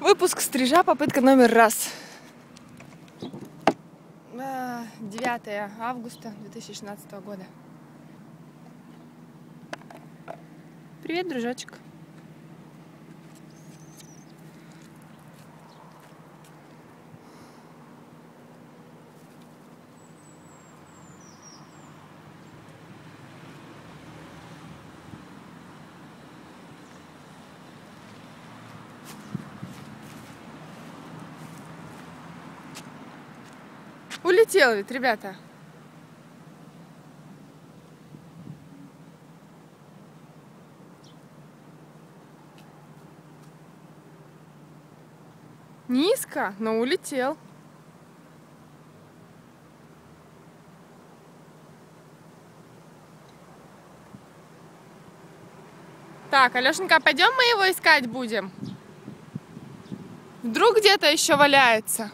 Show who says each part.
Speaker 1: Выпуск стрижа, попытка номер раз. А, 9 августа 2016 года. Привет, дружочек. Улетел ведь, ребята. Низко, но улетел. Так, Алешенька, пойдем мы его искать будем? Вдруг где-то еще валяется.